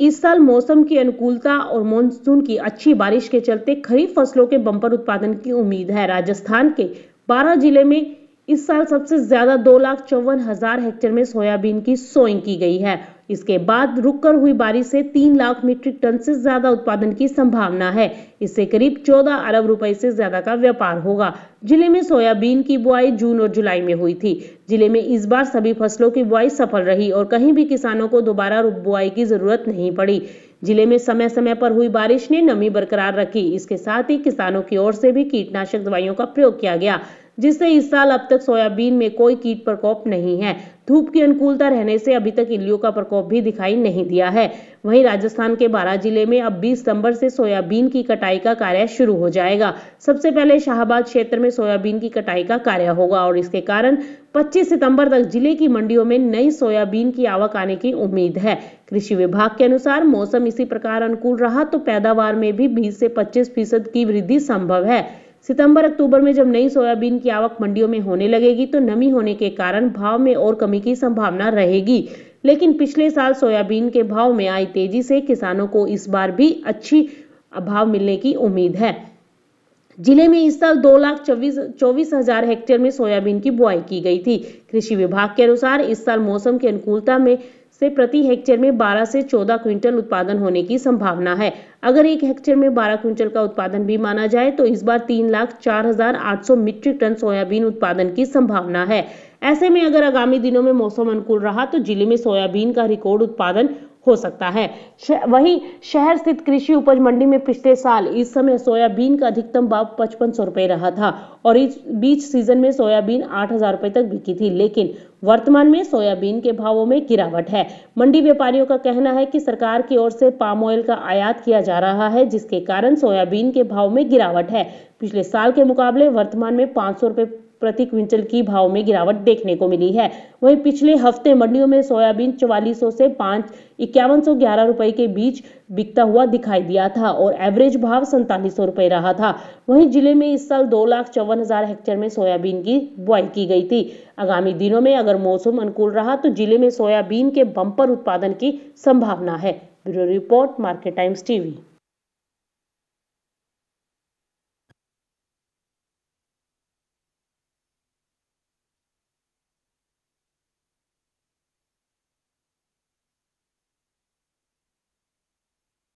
इस साल मौसम की अनुकूलता और मानसून की अच्छी बारिश के चलते खरीफ फ़सलों के बंपर उत्पादन की उम्मीद है। राजस्थान के 12 ज़िले में इस साल सबसे ज़्यादा दो लाख चौवन हज़ार हेक्टेयर में सोयाबीन की सोइंग की गई है। इसके बाद रुककर हुई बारिश से तीन लाख मीट्रिक टन से ज़्यादा उत्पादन की संभावना है। इससे करीब चौदह अरब रुपए से ज़्यादा का व्यापार होगा। ज़िले में सोयाबीन की बुआई जून और जुलाई में हुई थी। ज़िले में इस बार सभी फ़सलों की बुआई सफल रही और कहीं भी किसानों को दोबारा बुआई की ज़रूरत नहीं पड़ी। ज़िले में समय समय पर हुई बारिश ने नमी बरकरार रखी। इसके साथ ही किसानों की ओर से भी कीटनाशक दवाइयों का प्रयोग किया गया। जिससे इस साल अब तक सोयाबीन में कोई कीट प्रकोप नहीं है। धूप की अनुकूलता रहने से अभी तक इल्लियों का प्रकोप भी दिखाई नहीं दिया है। वहीं राजस्थान के बारह ज़िले में अब 20 सितंबर से सोयाबीन की कटाई का कार्य शुरू हो जाएगा। सबसे पहले शाहबाद क्षेत्र में सोयाबीन की कटाई का कार्य होगा और इसके कारण 25 सितंबर तक ज़िले की मंडियों में नई सोयाबीन की आवक आने की उम्मीद है। कृषि विभाग के अनुसार मौसम इसी प्रकार अनुकूल रहा तो पैदावार में भी बीस से पच्चीस फ़ीसद की वृद्धि संभव है। सितंबर, अक्टूबर में जब नई सोयाबीन की आवक मंडियों में होने लगेगी तो नमी होने के कारण भाव में और कमी की संभावना रहेगी। लेकिन पिछले साल सोयाबीन के भाव में आई तेज़ी से किसानों को इस बार भी अच्छी भाव मिलने की उम्मीद है। ज़िले में इस साल दो लाख चौबीस चौबीस हज़ार हेक्टेयर में सोयाबीन की बुआई की गई थी। कृषि विभाग के अनुसार इस साल मौसम की अनुकूलता में से प्रति हेक्टेयर में 12 से 14 क्विंटल उत्पादन होने की संभावना है। अगर एक हेक्टेयर में 12 क्विंटल का उत्पादन भी माना जाए तो इस बार तीन लाख चार हज़ार आठ सौ मीट्रिक टन सोयाबीन उत्पादन की संभावना है। ऐसे में अगर आगामी दिनों में मौसम अनुकूल रहा तो ज़िले में सोयाबीन का रिकॉर्ड उत्पादन हो सकता है। वहीं शहर स्थित कृषि उपज मंडी में पिछले साल इस समय सोयाबीन का अधिकतम भाव पचपन सौ रुपए रहा था और इस बीच सीज़न में सोयाबीन आठ हज़ार रुपए तक बिकी थी, लेकिन वर्तमान में सोयाबीन के भावों में गिरावट है। मंडी व्यापारियों का कहना है कि सरकार की ओर से पाम ऑयल का आयात किया जा रहा है, जिसके कारण सोयाबीन के भाव में गिरावट है। पिछले साल के मुकाबले वर्तमान में पाँच सौ रुपए प्रति क्विंटल की भाव में गिरावट देखने को मिली है। वहीं पिछले हफ़्ते मंडियों में सोयाबीन चौवालीस से पाँच इक्यावन सौ ग्यारह रुपए के बीच बिकता हुआ दिखाई दिया था और एवरेज भाव सैंतालीस सौ रुपए रहा था। वहीं ज़िले में इस साल दो लाख चौवन हज़ार हेक्टेयर में सोयाबीन की बुआई की गई थी। आगामी दिनों में अगर मौसम अनुकूल रहा तो ज़िले में सोयाबीन के बंपर उत्पादन की संभावना है। Bureau report, Market Times TV.